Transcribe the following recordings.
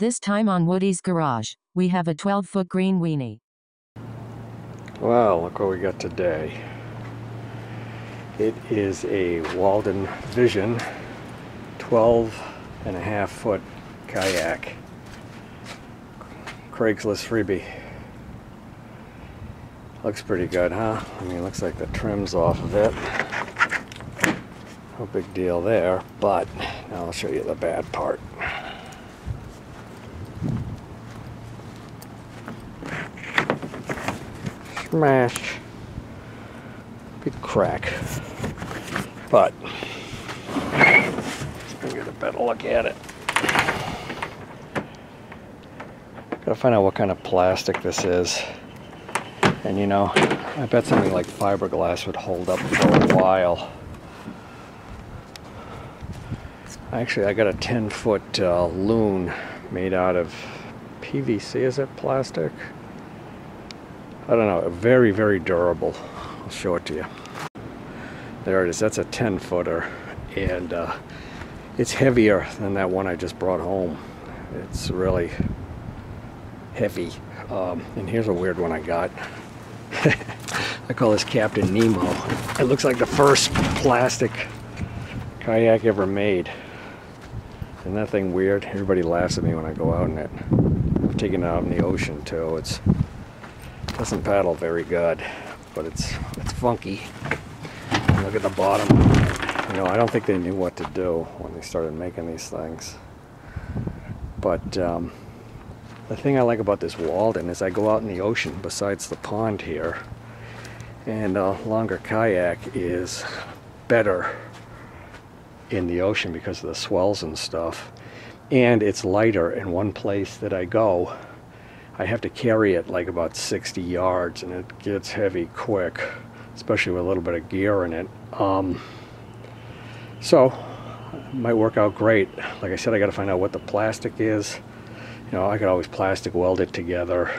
This time on Woody's Garage, we have a 12 foot green weenie. Well, look what we got today. It is a Walden Vision 12 and a half foot kayak. Craigslist freebie. Looks pretty good, huh? I mean, looks like the trim's off of it. No big deal there, but now I'll show you the bad part. Smash. Big crack. But, let's get a better look at it. Gotta find out what kind of plastic this is. And you know, I bet something like fiberglass would hold up for a while. Actually, I got a 10 foot uh, loon made out of PVC, is it plastic? I don't know, very, very durable. I'll show it to you. There it is, that's a 10 footer. And uh, it's heavier than that one I just brought home. It's really heavy. Um, and here's a weird one I got. I call this Captain Nemo. It looks like the first plastic kayak ever made. Isn't that thing weird? Everybody laughs at me when I go out in it. I've taken it out in the ocean too. It's doesn't paddle very good, but it's it's funky. And look at the bottom. You know, I don't think they knew what to do when they started making these things. But um, the thing I like about this Walden is I go out in the ocean besides the pond here, and a longer kayak is better in the ocean because of the swells and stuff. And it's lighter in one place that I go. I have to carry it like about 60 yards and it gets heavy quick, especially with a little bit of gear in it. Um, so, it might work out great. Like I said, I got to find out what the plastic is. You know, I could always plastic weld it together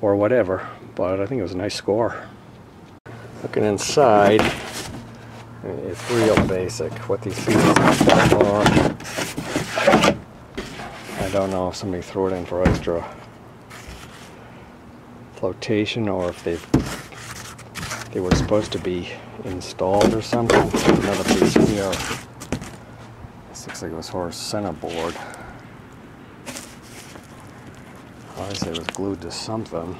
or whatever, but I think it was a nice score. Looking inside, it's real basic. What these pieces are, I don't know if somebody threw it in for extra flotation or if they they were supposed to be installed or something. Another piece here. This looks like it was for a centerboard. Obviously it was glued to something.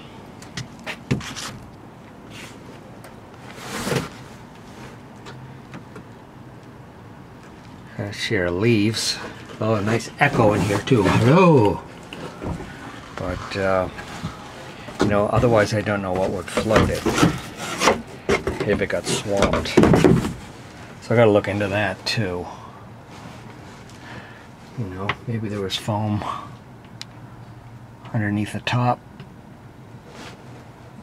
Uh, share leaves. Oh, a nice echo in here too. Hello. But uh, you know, otherwise I don't know what would float it if it got swamped. So I got to look into that too. You know, maybe there was foam underneath the top.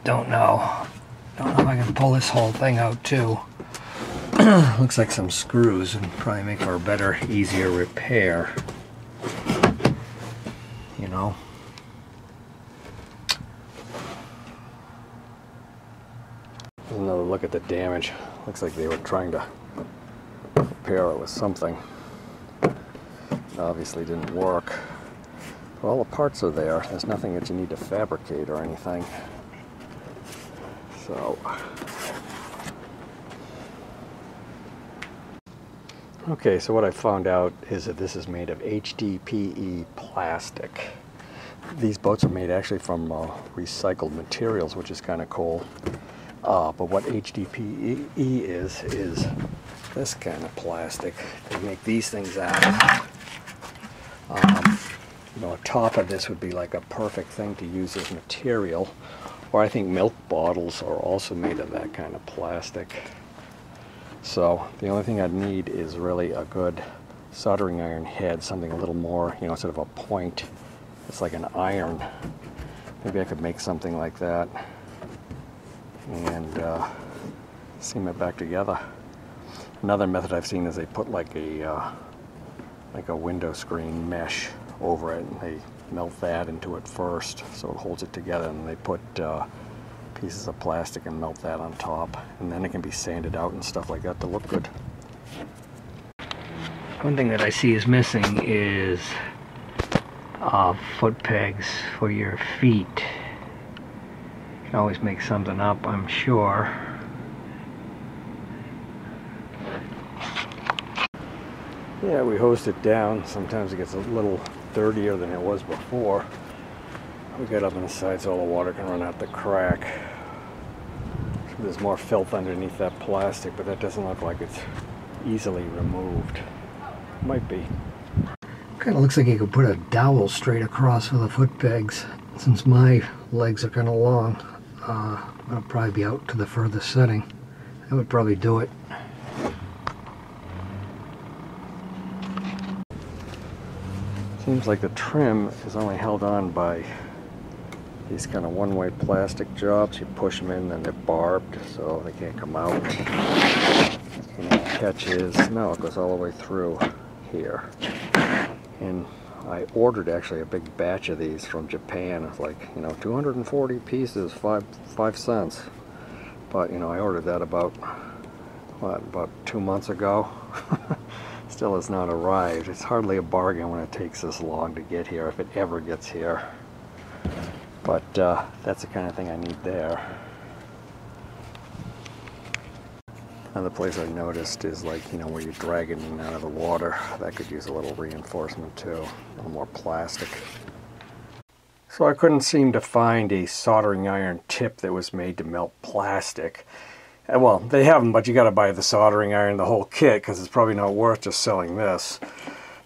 Don't know. Don't know if I can pull this whole thing out too. Looks like some screws and probably make for a better, easier repair. You know. Another look at the damage. Looks like they were trying to repair it with something. It obviously didn't work. But all the parts are there. There's nothing that you need to fabricate or anything. So Okay, so what I found out is that this is made of HDPE plastic. These boats are made actually from uh, recycled materials, which is kind of cool. Uh, but what HDPE is, is this kind of plastic. They make these things out of. Um, you know, a top of this would be like a perfect thing to use as material. Or I think milk bottles are also made of that kind of plastic. So the only thing I'd need is really a good soldering iron head, something a little more, you know, sort of a point, it's like an iron. Maybe I could make something like that and uh, seam it back together. Another method I've seen is they put like a uh, like a window screen mesh over it and they melt that into it first so it holds it together and they put uh, pieces of plastic and melt that on top and then it can be sanded out and stuff like that to look good. One thing that I see is missing is uh, foot pegs for your feet. You can always make something up, I'm sure. Yeah, we hose it down. Sometimes it gets a little dirtier than it was before. We got up on the side so all the water can run out the crack. There's more filth underneath that plastic, but that doesn't look like it's easily removed. Might be. Kind of looks like you could put a dowel straight across for the foot pegs. Since my legs are kind of long, uh, I'll probably be out to the furthest setting. That would probably do it. Seems like the trim is only held on by these kind of one-way plastic jobs. You push them in and they're barbed so they can't come out. And the catch is, no, it goes all the way through here. And I ordered actually a big batch of these from Japan. It's like, you know, 240 pieces, five five cents. But, you know, I ordered that about, what, about two months ago. Still has not arrived. It's hardly a bargain when it takes this long to get here, if it ever gets here. But uh, that's the kind of thing I need there. Another place I noticed is like, you know, where you're dragging in out of the water. That could use a little reinforcement too, a little more plastic. So I couldn't seem to find a soldering iron tip that was made to melt plastic. Well, they have them, but you got to buy the soldering iron, the whole kit, because it's probably not worth just selling this.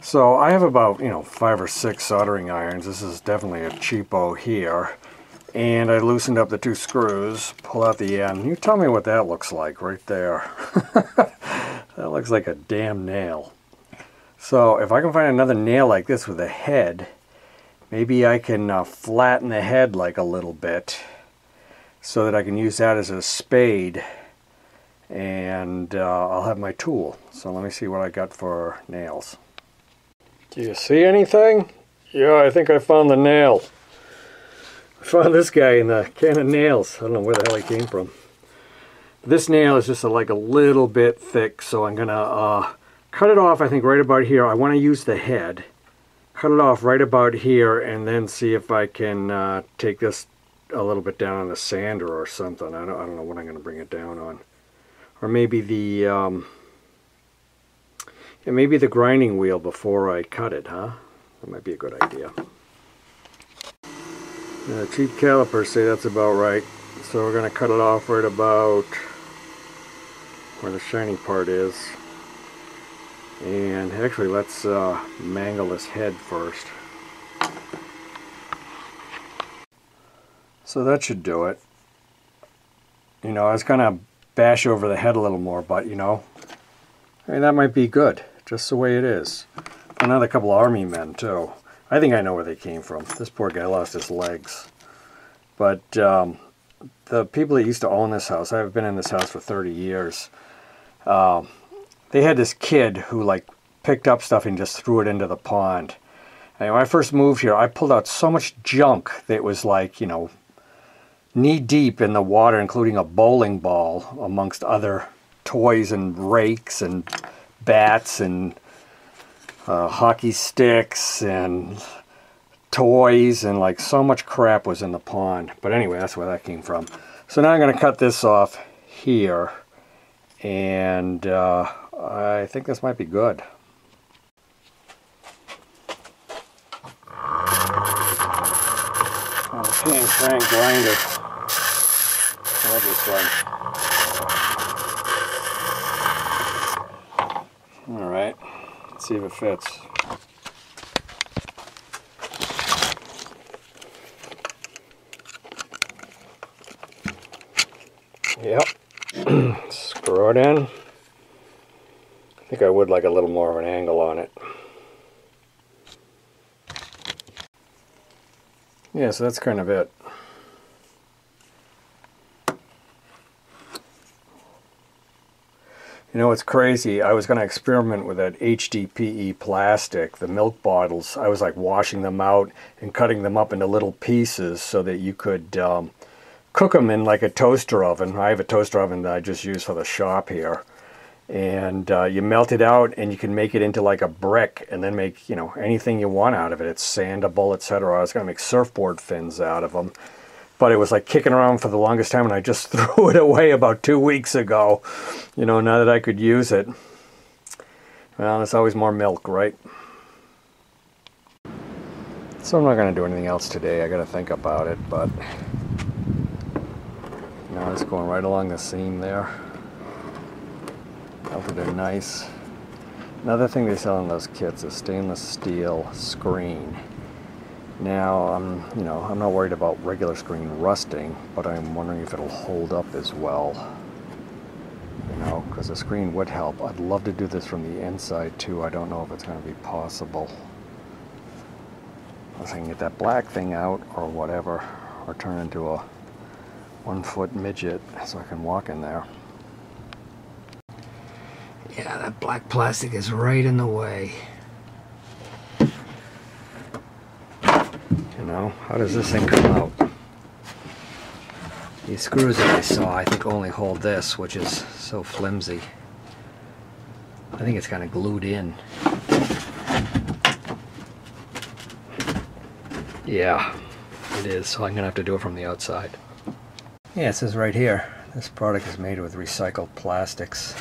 So I have about, you know, five or six soldering irons. This is definitely a cheapo here. And I loosened up the two screws, pull out the end. You tell me what that looks like right there. that looks like a damn nail. So if I can find another nail like this with a head, maybe I can uh, flatten the head like a little bit so that I can use that as a spade and uh, I'll have my tool. So let me see what I got for nails. Do you see anything? Yeah, I think I found the nail. Found this guy in the can of nails. I don't know where the hell he came from. This nail is just a, like a little bit thick, so I'm gonna uh, cut it off, I think, right about here. I want to use the head. Cut it off right about here, and then see if I can uh, take this a little bit down on the sander or something. I don't, I don't know what I'm going to bring it down on or maybe the um, yeah, maybe the grinding wheel before I cut it, huh? That might be a good idea. Uh, cheap calipers say that's about right. So we're going to cut it off right about where the shiny part is. And actually let's uh, mangle this head first. So that should do it. You know, I was going to bash over the head a little more, but you know, I mean, that might be good, just the way it is. Another couple army men too. I think I know where they came from. This poor guy lost his legs. But um, the people that used to own this house, I've been in this house for 30 years, uh, they had this kid who like picked up stuff and just threw it into the pond. And when I first moved here, I pulled out so much junk that was like, you know, knee deep in the water, including a bowling ball, amongst other toys and rakes and bats and uh, hockey sticks and toys and like so much crap was in the pond. But anyway, that's where that came from. So now I'm going to cut this off here and uh, I think this might be good. Okay, crank grinder love this one. All right, let's see if it fits. Yep, screw it in. I think I would like a little more of an angle on it. Yeah, so that's kind of it. You know, it's crazy. I was going to experiment with that HDPE plastic, the milk bottles. I was like washing them out and cutting them up into little pieces so that you could um, cook them in like a toaster oven. I have a toaster oven that I just use for the shop here. and uh, you melt it out and you can make it into like a brick and then make you know anything you want out of it it's sandable etc i was going to make surfboard fins out of them but it was like kicking around for the longest time and i just threw it away about two weeks ago you know now that i could use it well there's always more milk right so i'm not going to do anything else today i got to think about it but now it's going right along the seam there Melted it nice. Another thing they sell in those kits is stainless steel screen. Now, I'm, you know, I'm not worried about regular screen rusting, but I'm wondering if it'll hold up as well. You know, because the screen would help. I'd love to do this from the inside too. I don't know if it's going to be possible. Unless I can get that black thing out or whatever, or turn into a one foot midget so I can walk in there. Yeah, that black plastic is right in the way. You how does this thing come out? These screws that I saw, I think only hold this, which is so flimsy. I think it's kind of glued in. Yeah, it is, so I'm going to have to do it from the outside. Yeah, it says right here, this product is made with recycled plastics.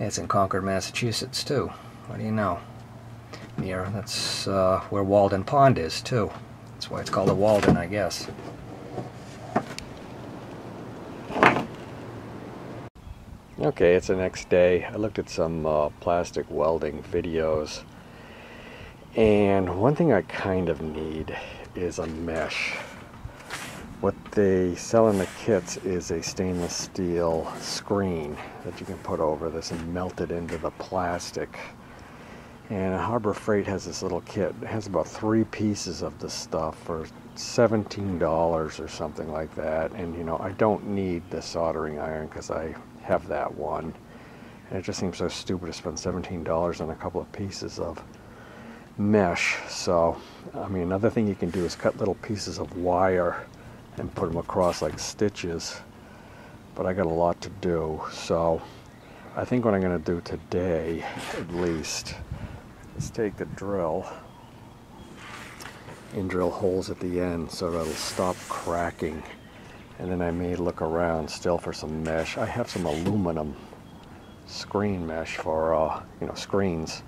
It's in Concord, Massachusetts, too. What do you know? Near, that's uh, where Walden Pond is, too. That's why it's called a Walden, I guess. Okay, it's the next day. I looked at some uh, plastic welding videos. And one thing I kind of need is a mesh. What they sell in the kits is a stainless steel screen that you can put over this and melt it into the plastic. And Harbor Freight has this little kit. It has about three pieces of the stuff for $17 or something like that. And you know, I don't need the soldering iron because I have that one. And it just seems so stupid to spend $17 on a couple of pieces of mesh. So, I mean, another thing you can do is cut little pieces of wire and put them across like stitches. But I got a lot to do, so I think what I'm going to do today, at least, is take the drill and drill holes at the end so that it'll stop cracking. And then I may look around still for some mesh. I have some aluminum screen mesh for, uh, you know, screens,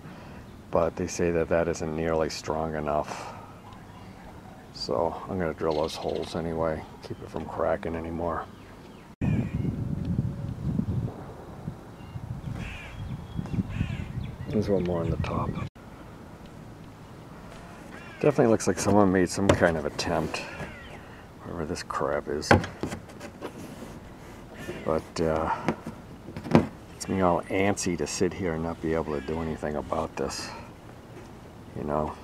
but they say that that isn't nearly strong enough. So I'm going to drill those holes anyway, keep it from cracking anymore. There's one more on the top. Definitely looks like someone made some kind of attempt, wherever this crap is. But uh, it's me all antsy to sit here and not be able to do anything about this. You know.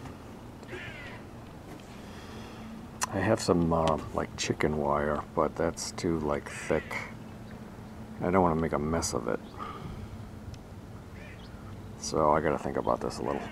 I have some uh, like chicken wire, but that's too like thick. I don't want to make a mess of it. So I got to think about this a little.